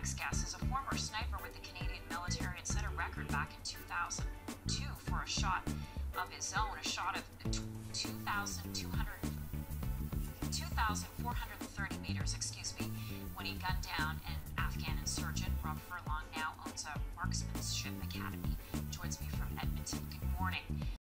Guest is a former sniper with the Canadian military and set a record back in 2002 for a shot of his own, a shot of 2,200. 2,430 meters, excuse me, when he gunned down an Afghan insurgent. Rob Furlong now owns a marksmanship academy. Joins me from Edmonton. Good morning.